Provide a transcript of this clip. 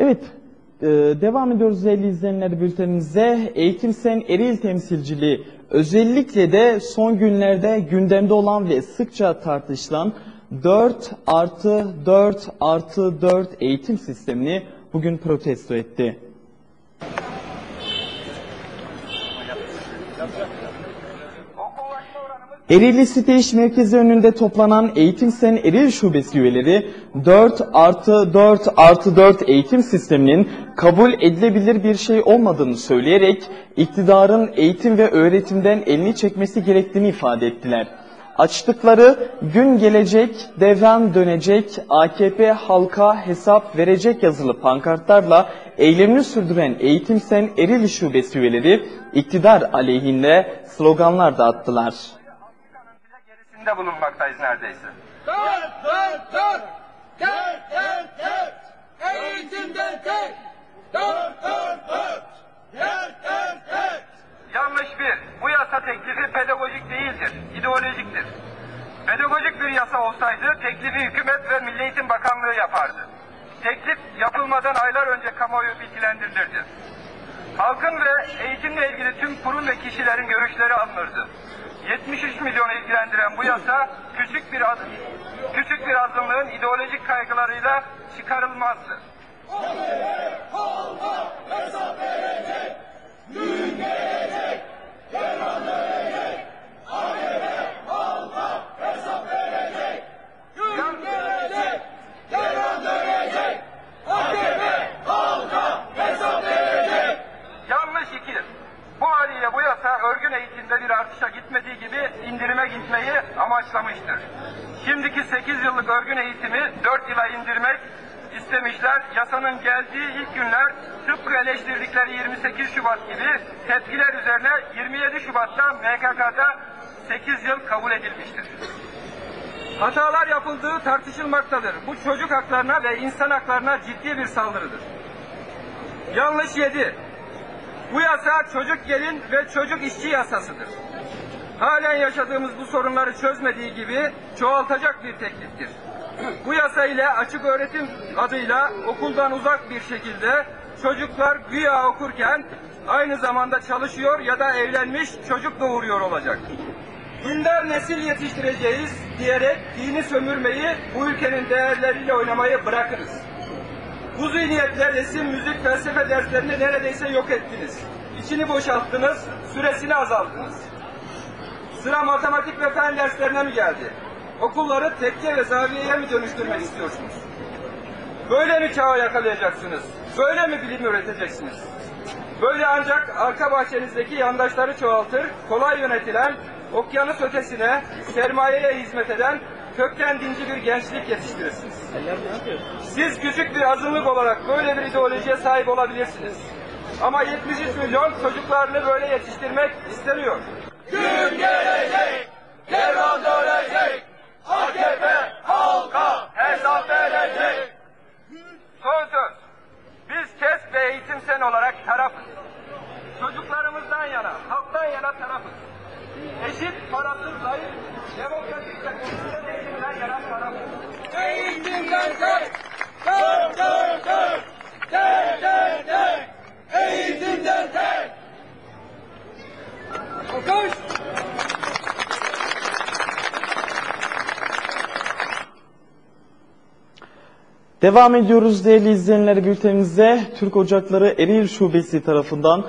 Evet, e, devam ediyoruz değerli izleyenler bültenimize. Eğitim Sen Eril temsilciliği özellikle de son günlerde gündemde olan ve sıkça tartışılan 4 artı 4 artı 4 eğitim sistemini bugün protesto etti. Ereğli Site İş Merkezi önünde toplanan Eğitim Sen Eril Şubesi üyeleri 4 artı 4 artı 4 eğitim sisteminin kabul edilebilir bir şey olmadığını söyleyerek iktidarın eğitim ve öğretimden elini çekmesi gerektiğini ifade ettiler. Açtıkları gün gelecek, devran dönecek, AKP halka hesap verecek yazılı pankartlarla eylemini sürdüren Eğitim Sen Eril Şubesi üyeleri iktidar aleyhinde sloganlar da attılar. Gerisinde bulunmaktayız neredeyse. Dört, dört, dört. Dört, dört, dört. Eğitimden tek. Dört, dört, dört. Dört, dört, dört. Yanlış bir, bu yasa teklifi pedagojik değildir, ideolojiktir. Pedagojik bir yasa olsaydı teklifi hükümet ve Milli Eğitim Bakanlığı yapardı. Teklif yapılmadan aylar önce kamuoyu bilgilendirilirdi. Halkın ve eğitimle ilgili tüm kurum ve kişilerin görüşleri alınırdı. 73 milyonu ilgilendiren bu yasa küçük bir az- küçük bir azınlığın ideolojik kaygılarıyla çıkarılmazdı. Gün gelecek. Devran dönecek. AKP halka hesap verecek. Yanlış iki. Bu haliyle bu yasa örgün eğitimde bir artışa gitmediği gibi gitmeyi amaçlamıştır. Şimdiki 8 yıllık örgün eğitimi 4 yıla indirmek istemişler. Yasanın geldiği ilk günler tıpkı eleştirdikleri 28 Şubat gibi tepkiler üzerine 27 Şubat'ta MKK'da 8 yıl kabul edilmiştir. Hatalar yapıldığı tartışılmaktadır. Bu çocuk haklarına ve insan haklarına ciddi bir saldırıdır. Yanlış yedi. Bu yasa çocuk gelin ve çocuk işçi yasasıdır. Halen yaşadığımız bu sorunları çözmediği gibi çoğaltacak bir tekliftir. Bu yasa ile açık öğretim adıyla okuldan uzak bir şekilde çocuklar güya okurken aynı zamanda çalışıyor ya da evlenmiş çocuk doğuruyor olacak. Dindar nesil yetiştireceğiz diyerek dini sömürmeyi, bu ülkenin değerleriyle oynamayı bırakınız. Bu zihniyetle resim, müzik, felsefe derslerini neredeyse yok ettiniz. İçini boşalttınız, süresini azalttınız. Sıra matematik ve fen derslerine mi geldi? Okulları tekke ve zaviyeye mi dönüştürmek istiyorsunuz? Böyle mi çağı yakalayacaksınız? Böyle mi bilim üreteceksiniz? Böyle ancak arka bahçenizdeki yandaşları çoğaltır, kolay yönetilen, okyanus ötesine, sermayeye hizmet eden, kökten dinci bir gençlik yetiştirirsiniz. Siz küçük bir azınlık olarak böyle bir ideolojiye sahip olabilirsiniz. Ama 73 milyon çocuklarını böyle yetiştirmek istemiyor. Gün gelecek. Devran dönecek. AKP halka hesap verecek. Son söz. Biz KESK ve Eğitim Sen olarak tarafız. Çocuklarımızdan yana, halktan yana tarafız. Eşit, parasız, layık, demokratik ve konuşan eğitimden yana tarafız. Eğitimden tek. Dört, dört, dört. Tek, tek, tek. Eğitimden tek. Alkış. Devam ediyoruz değerli izleyenler bültenimize. Türk Ocakları Eril Şubesi tarafından